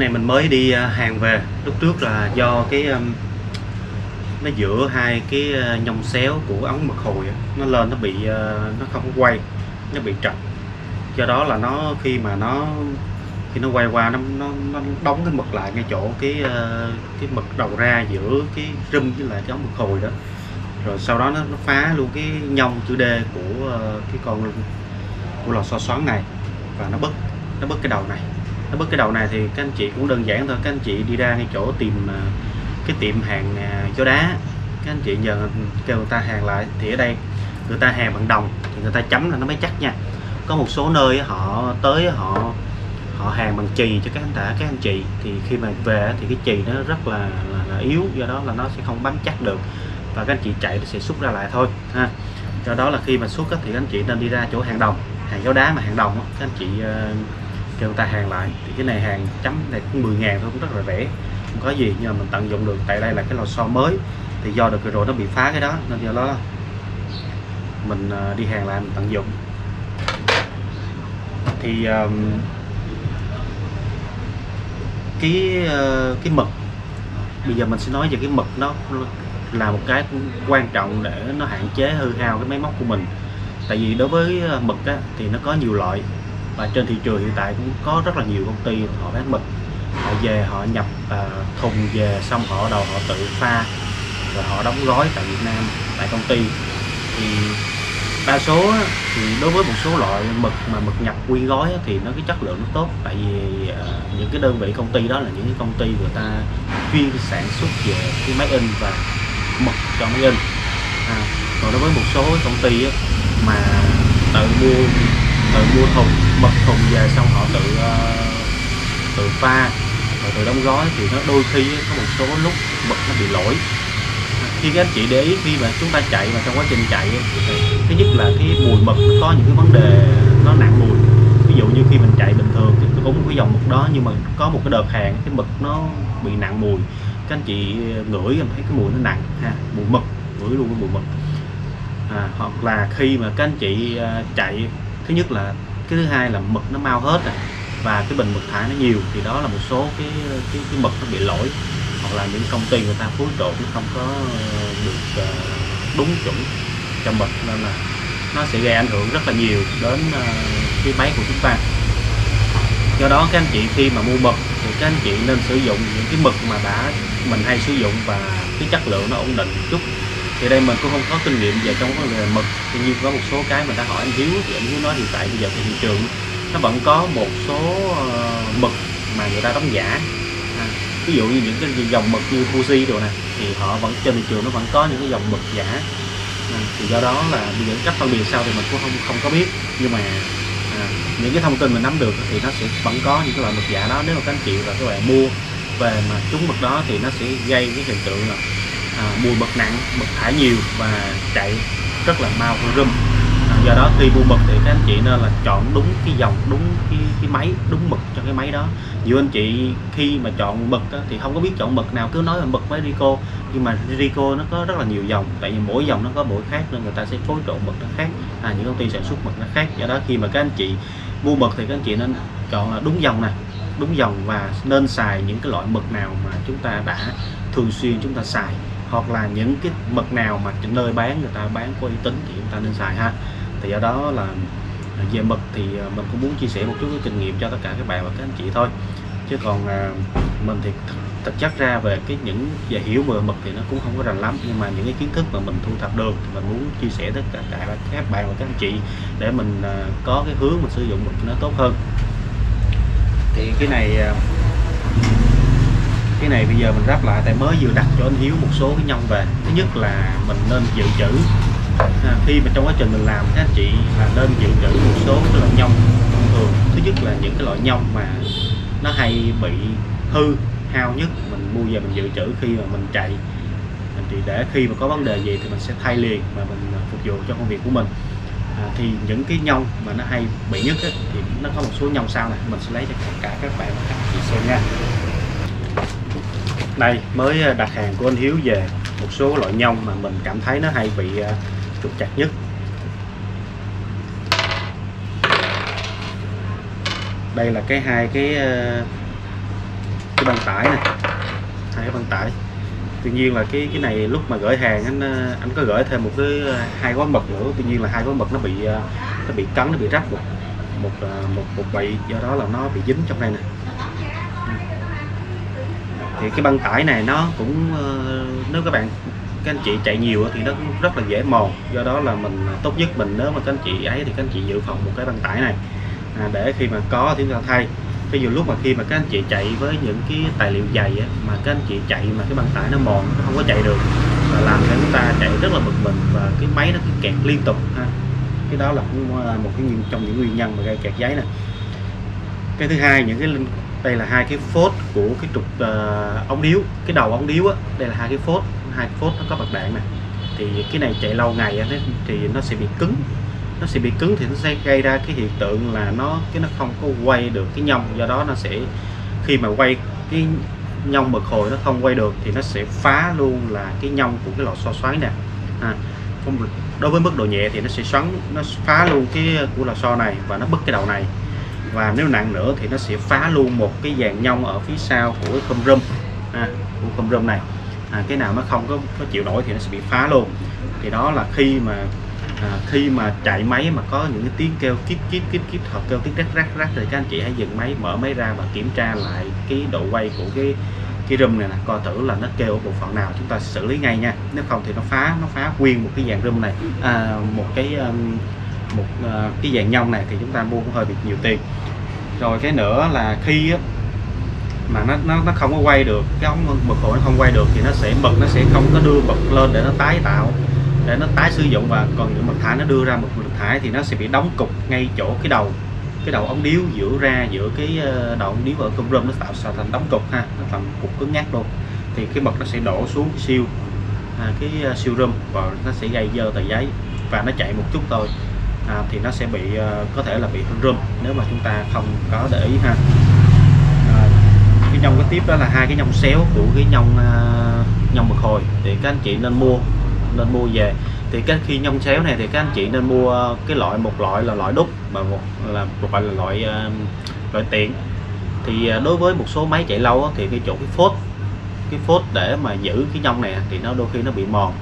này mình mới đi à, hàng về. Lúc trước là do cái um, nó giữa hai cái à, nhông xéo của ống mực hồi nó lên nó bị à, nó không có quay nó bị trật. Do đó là nó khi mà nó khi nó quay qua nó nó, nó đóng cái mực lại ngay chỗ cái cái mực đầu ra giữa cái râm với lại cái ống mực hồi đó. Rồi sau đó nó, nó phá luôn cái nhông chữ D của cái con của lò xo xoắn này. Và nó bứt nó bứt cái đầu này nó bước cái đầu này thì các anh chị cũng đơn giản thôi. Các anh chị đi ra ngay chỗ tìm à, cái tiệm hàng à, đá. Các anh chị nhờ kêu người ta hàng lại. Thì ở đây người ta hàng bằng đồng thì người ta chấm là nó mới chắc nha. Có một số nơi họ tới họ họ hàng bằng chì cho các anh tả các anh chị. Thì khi mà về thì cái chì nó rất là, là, là yếu do đó là nó sẽ không bám chắc được. Và các anh chị chạy nó sẽ xúc ra lại thôi ha. Do đó là khi mà xúc thì các anh chị nên đi ra chỗ hàng đồng hàng gió đá mà hàng đồng các anh chị ờ, kêu người ta hàng lại. Thì cái này hàng chấm này cũng 10 ngàn thôi cũng rất là rẻ. Không có gì nhưng mà mình tận dụng được. Tại đây là cái lò xo mới. Thì do được rồi nó bị phá cái đó nên do đó mình à, đi hàng lại mình tận dụng. Thì um, cái ờ, cái mực bây giờ mình sẽ nói về cái mực nó là một cái quan trọng để nó hạn chế hư hao cái máy móc của mình. Tại vì đối với ờ, mực á, thì nó có nhiều loại và trên thị trường hiện tại cũng có rất là nhiều công ty họ bán mực. Họ về họ nhập à, thùng về xong họ đầu họ tự pha rồi họ đóng gói tại Việt Nam tại công ty. Thì đa số thì đối với một số loại mực mà mực nhập quy gói thì nó cái chất lượng nó tốt. Tại vì à, những cái đơn vị công ty đó là những cái công ty người ta chuyên sản xuất về cái máy in và mực cho máy in. À, còn đối với một số công ty mà tự mua tự mua thùng mật thùng về xong họ tự ờ, tự pha. Rồi tự đóng gói thì nó đôi khi có một số lúc mực nó bị lỗi. Khi các anh chị để ý khi mà chúng ta chạy mà trong quá trình chạy thì thứ nhất là cái mùi mực nó có những cái vấn đề nó nặng mùi. Ví dụ như khi mình chạy bình thường thì cũng có cái dòng mực đó nhưng mà có một cái đợt hàng cái mực nó bị nặng mùi. Các anh chị ờ, ngửi em thấy cái mùi nó nặng ha mùi mực ngửi luôn cái mùi mực. À, hoặc là khi mà các anh chị ờ, chạy thứ nhất là cái thứ hai là mực nó mau hết rồi và cái bình mực thải nó nhiều thì đó là một số cái cái, cái mực nó bị lỗi hoặc là những công ty người ta phối trộn nó không có ờ, được ờ, đúng chuẩn cho mực nên là nó sẽ gây ảnh hưởng rất là nhiều đến ờ, cái máy của chúng ta. Do đó các anh chị khi mà mua mực thì các anh chị nên sử dụng những cái mực mà đã mình hay sử dụng và cái chất lượng nó ổn định một chút thì đây mình cũng không có kinh nghiệm về trong vấn đề mực. Tuy nhiên có một số cái mình đã hỏi anh Hiếu thì anh Hiếu nói hiện tại bây giờ thị trường nó vẫn có một số ờ, mực mà người ta đóng giả. À, ví dụ như những cái dòng mực như Fuji đồ này thì họ vẫn trên thị trường nó vẫn có những cái dòng mực giả. À, thì do đó là bây giờ cách phân biệt sao thì mình cũng không không có biết. Nhưng mà à, những cái thông tin mình nắm được thì nó sẽ vẫn có những cái loại mực giả đó. Nếu mà các anh chị và các bạn mua về mà trúng mực đó thì nó sẽ gây cái hiện tượng là à, mùi mực nặng mật thải nhiều và chạy rất là mau rum à, do đó khi mua mật thì các anh chị nên là chọn đúng cái dòng đúng cái, cái máy đúng mực cho cái máy đó. Nhiều anh chị khi mà chọn mực á, thì không có biết chọn mực nào cứ nói là mực với Rico nhưng mà Rico nó có rất là nhiều dòng tại vì mỗi dòng nó có mỗi khác nên người ta sẽ phối trộn mực nó khác. À, những công ty sản xuất mực nó khác. Do đó khi mà các anh chị mua mực thì các anh chị nên chọn là đúng dòng này đúng dòng và nên xài những cái loại mực nào mà chúng ta đã thường xuyên chúng ta xài hoặc là những cái mực nào mà nơi bán người ta bán có uy tín thì chúng ta nên xài ha. Thì do đó là về mực thì à, mình cũng muốn chia sẻ một chút cái kinh nghiệm cho tất cả các bạn và các anh chị thôi. Chứ còn à, mình thì thực, thực chất ra về cái những về hiểu về mực thì nó cũng không có rành lắm. Nhưng mà những cái kiến thức mà mình thu thập được thì mình muốn chia sẻ tất cả các bạn và các anh chị để mình à, có cái hướng mình sử dụng mực nó tốt hơn. Thì cái này à, cái này bây giờ mình ráp lại tại mới vừa đặt cho anh Hiếu một số cái nhông về. Thứ nhất là mình nên dự trữ. À, khi mà trong quá trình mình làm các anh chị là nên dự trữ một số cái loại nhông thông thường. Thứ nhất là những cái loại nhông mà nó hay bị hư hao nhất mình mua về mình dự trữ khi mà mình chạy. Anh chị để khi mà có vấn đề gì thì mình sẽ thay liền mà mình à, phục vụ cho công việc của mình. À, thì những cái nhông mà nó hay bị nhất ấy, thì nó có một số nhông sau này mình sẽ lấy cho tất cả các bạn và các chị xem nha đây, mới à, đặt hàng của anh Hiếu về. Một số loại nhông mà mình cảm thấy nó hay bị à, trục chặt nhất. Đây là cái hai cái à, cái băng tải này hai cái băng tải. Tuy nhiên là cái cái này lúc mà gửi hàng anh anh có gửi thêm một cái hai gói mật nữa. Tuy nhiên là hai gói mật nó bị nó bị cắn nó bị rách một một một một bị do đó là nó bị dính trong đây nè thì cái băng tải này nó cũng ờ, nếu các bạn các anh chị chạy nhiều thì nó cũng rất là dễ mòn. Do đó là mình ờ, tốt nhất mình nếu mà các anh chị ấy thì các anh chị dự phòng một cái băng tải này. À, để khi mà có thì chúng ta thay. Ví dụ lúc mà khi mà các anh chị chạy với những cái tài liệu dày á, mà các anh chị chạy mà cái băng tải nó mòn nó không có chạy được và làm cho chúng ta chạy rất là bực mình và cái máy nó cứ kẹt liên tục ha. Cái đó là cũng ờ, một cái trong những nguyên nhân mà gây kẹt giấy này cái thứ hai những cái đây là hai cái phốt của cái trục uh, ống điếu cái đầu ống điếu á. Đây là hai cái phốt hai cái phốt nó có bạc đạn nè. Thì cái này chạy lâu ngày á, thì nó sẽ bị cứng. Nó sẽ bị cứng thì nó sẽ gây ra cái hiện tượng là nó cái nó không có quay được cái nhông. Do đó nó sẽ khi mà quay cái nhông mực hồi nó không quay được thì nó sẽ phá luôn là cái nhông của cái lò xo xoắn nè. À, đối với mức độ nhẹ thì nó sẽ xoắn nó phá luôn cái của lò xo này và nó bứt cái đầu này và nếu nặng nữa thì nó sẽ phá luôn một cái dàn nhông ở phía sau của cái khung râm à, của khung râm này. À, cái nào nó không có, có chịu nổi thì nó sẽ bị phá luôn. Thì đó là khi mà à, khi mà chạy máy mà có những cái tiếng kêu kíp kíp kíp kíp hoặc kêu tiếng rắc rắc rắc thì các anh chị hãy dừng máy mở máy ra và kiểm tra lại cái độ quay của cái cái râm này nè. Coi thử là nó kêu ở bộ phận nào chúng ta xử lý ngay nha. Nếu không thì nó phá nó phá nguyên một cái dàn râm này. À, một cái um, một ờ, cái dạng nhông này thì chúng ta mua cũng hơi bị nhiều tiền. Rồi cái nữa là khi á, mà nó nó nó không có quay được cái ống mực hộ nó không quay được thì nó sẽ mực nó sẽ không có đưa mực lên để nó tái tạo để nó tái sử dụng và còn những mực thải nó đưa ra một mực thải thì nó sẽ bị đóng cục ngay chỗ cái đầu cái đầu ống điếu giữa ra giữa cái ờ, đầu ống điếu ở công rơm nó tạo thành đóng cục ha nó thành cục cứng nhắc luôn. Thì cái mực nó sẽ đổ xuống cái siêu à, cái ờ, siêu rơm và nó sẽ gây dơ tờ giấy và nó chạy một chút thôi à, thì nó sẽ bị ờ, có thể là bị hư rơm nếu mà chúng ta không có để ý ha. À, cái nhông cái tiếp đó là hai cái nhông xéo của cái nhông ờ, nhông mực hồi thì các anh chị nên mua nên mua về. Thì cái khi nhông xéo này thì các anh chị nên mua cái loại một loại là loại đúc và một là một loại là loại ờ, loại tiện. Thì đối với một số máy chạy lâu thì cái chỗ cái phốt cái phốt để mà giữ cái nhông này thì nó đôi khi nó bị mòn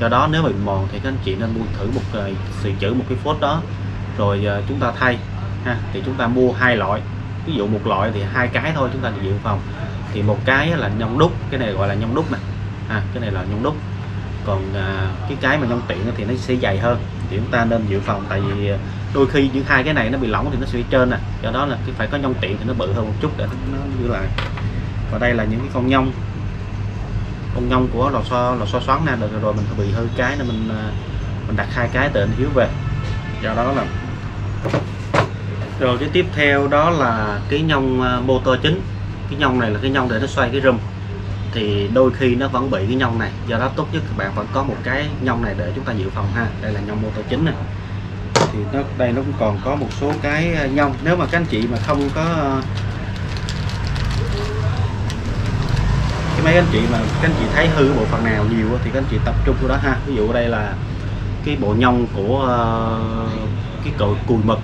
do đó nếu bị mòn thì các anh chị nên mua thử một uh, sự chữ một cái phốt đó. Rồi uh, chúng ta thay ha thì chúng ta mua hai loại. Ví dụ một loại thì hai cái thôi chúng ta dự phòng. Thì một cái là nhông đúc cái này gọi là nhông đúc nè. Ha cái này là nhông đúc. Còn à, cái cái mà nhông tiện thì nó sẽ dày hơn. Thì chúng ta nên dự phòng tại vì ờ, đôi khi những hai cái này nó bị lỏng thì nó sẽ bị trơn nè. Do đó là phải có nhông tiện thì nó bự hơn một chút để nó giữ lại. Và đây là những cái con nhông con nhông của lò xo lò xo xoắn nè rồi, rồi mình bị hư cái nên mình à, mình đặt hai cái từ anh Hiếu về. Do đó là rồi cái tiếp theo đó là cái nhông à, motor chính. Cái nhông này là cái nhông để nó xoay cái rum thì đôi khi nó vẫn bị cái nhông này. Do đó tốt nhất các bạn vẫn có một cái nhông này để chúng ta dự phòng ha. Đây là nhông motor chính này thì nó đây nó cũng còn có một số cái à, nhông. Nếu mà các anh chị mà không có mấy anh chị mà các anh chị thấy hư bộ phận nào nhiều thì các anh chị tập trung vào đó ha. Ví dụ đây là cái bộ nhông của uh, cái cội cùi mực.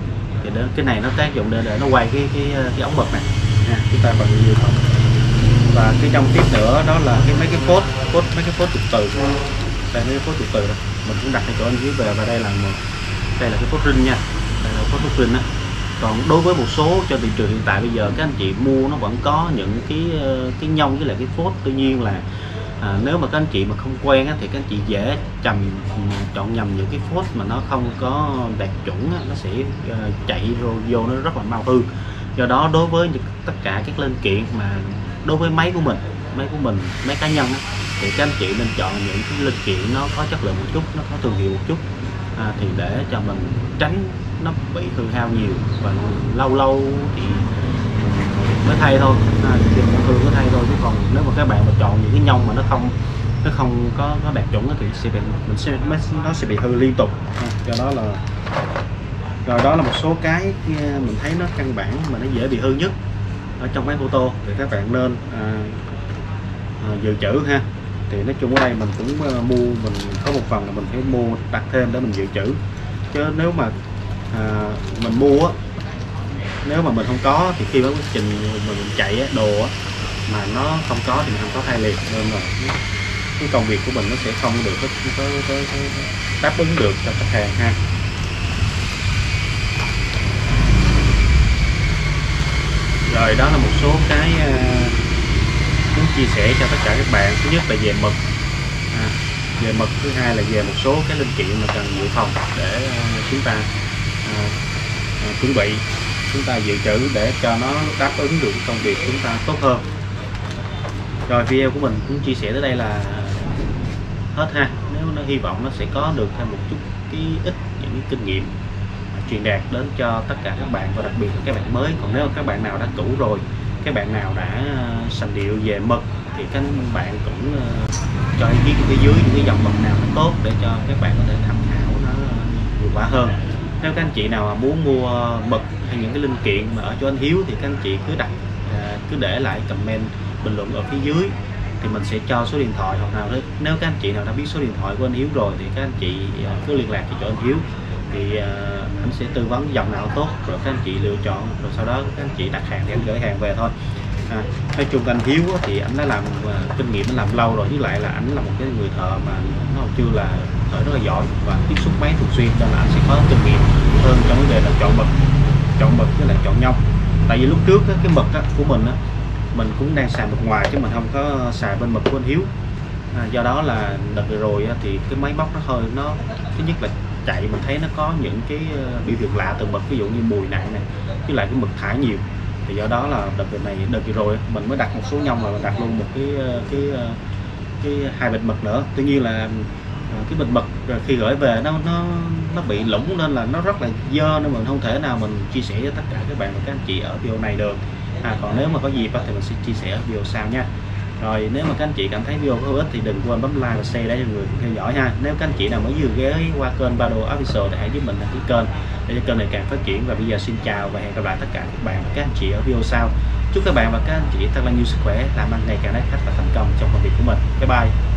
Thì đó, cái này nó tác dụng để, để nó quay cái cái cái ống mực này. Nha chúng ta bằng nhiều không và cái trong tiếp nữa đó là cái mấy cái phốt phốt mấy cái phốt trục từ. Đây mấy cái phốt trục từ này. mình cũng đặt cái chỗ anh dưới về và đây là một đây là cái phốt rin nha. Đây là phốt rin á còn đối với một số cho thị trường hiện tại bây giờ các anh chị mua nó vẫn có những cái ờ, cái nhông với lại cái phốt. Tuy nhiên là à, nếu mà các anh chị mà không quen á, thì các anh chị dễ chầm ừ, chọn nhầm những cái phốt mà nó không có đạt chuẩn á, nó sẽ uh, chạy rồi vô nó rất là mau hư. Do đó đối với những, tất cả các linh kiện mà đối với máy của mình máy của mình máy cá nhân á, thì các anh chị nên chọn những cái linh kiện nó có chất lượng một chút nó có thương hiệu một chút à, thì để cho mình tránh nó bị hư hao nhiều và lâu lâu thì mới thay thôi. À, khi mà hư mới thay thôi chứ còn nếu mà các bạn mà chọn những cái nhông mà nó không nó không có nó đạt chuẩn thì sẽ bị mình sẽ nó sẽ bị hư liên tục. À, do đó là rồi đó là một số cái à, mình thấy nó căn bản mà nó dễ bị hư nhất ở trong máy ô tô thì các bạn nên à, à, dự trữ ha. Thì nói chung ở đây mình cũng uh, mua mình có một phần là mình phải mua đặt thêm để mình dự trữ. Chứ nếu mà à, mình mua á nếu mà mình không có thì khi mà quá trình mình chạy á, đồ á, mà nó không có thì mình không có thay liền. Nên là cái, công việc của mình nó sẽ không được có, có, có, có đáp ứng được cho khách hàng ha. Rồi đó là một số cái uh, muốn chia sẻ cho tất cả các bạn. Thứ nhất là về mực. À, về mực thứ hai là về một số cái linh kiện mà cần dự phòng để uh, chúng ta À, à, chuẩn bị. Chúng ta dự trữ để cho nó đáp ứng được công việc chúng ta tốt hơn. Rồi video của mình cũng chia sẻ tới đây là hết ha. Nếu nó hy vọng nó sẽ có được thêm một chút cái ít những cái kinh nghiệm truyền đạt đến cho tất cả các bạn và đặc biệt là các bạn mới. Còn nếu các bạn nào đã cũ rồi, các bạn nào đã à, sành điệu về mực thì các bạn cũng cho ý kiến phía dưới những cái dòng mực nào nó tốt để cho các bạn có thể tham khảo nó hiệu quả hơn nếu các anh chị nào mà muốn mua mực hay những cái linh kiện mà ở chỗ anh Hiếu thì các anh chị cứ đặt à, cứ để lại comment bình luận ở phía dưới. Thì mình sẽ cho số điện thoại hoặc nào đấy nếu các anh chị nào đã biết số điện thoại của anh Hiếu rồi thì các anh chị à, cứ liên lạc cho anh Hiếu. Thì à, anh sẽ tư vấn dòng nào tốt rồi các anh chị lựa chọn rồi sau đó các anh chị đặt hàng thì anh gửi hàng về thôi. À, nói chung anh Hiếu thì anh đã làm kinh nghiệm anh làm lâu rồi với lại là anh là một cái người thợ mà nó chưa là thợ rất là giỏi và tiếp xúc máy thường xuyên nên là anh sẽ có kinh nghiệm hơn trong vấn đề là chọn mực chọn mực với lại chọn nhông tại vì lúc trước cái mực của mình á mình cũng đang xài mực ngoài chứ mình không có xài bên mực của anh Hiếu. À, do đó là đợt vừa rồi thì cái máy móc nó hơi nó thứ nhất là chạy mình thấy nó có những cái ờ, biểu hiện lạ từ mực ví dụ như mùi nặng này với lại cái mực thải nhiều. Thì do đó là đợt này đợt vừa rồi mình mới đặt một số nhông là mình đặt luôn một cái ờ, cái cái, cái hai bịch mực nữa. Tuy nhiên là Ờ, cái bình mật ờ, khi gửi về nó nó nó bị lủng nên là nó rất là dơ nên mình không thể nào mình chia sẻ với tất cả các bạn và các anh chị ở video này được. À, còn nếu mà có dịp thì mình sẽ chia sẻ ở video sau nha. Rồi nếu mà các anh chị cảm thấy video có hữu ích thì đừng quên bấm like và share để cho người theo dõi ha. Nếu các anh chị nào mới vừa ghé qua kênh Bado Official thì hãy giúp mình đăng ký kênh để cho kênh này càng phát triển. Và bây giờ xin chào và hẹn gặp lại tất cả các bạn và các anh chị ở video sau. Chúc các bạn và các anh chị thật là nhiều sức khỏe làm ăn ngày càng đắt khách và thành công trong công việc của mình. Bye bye.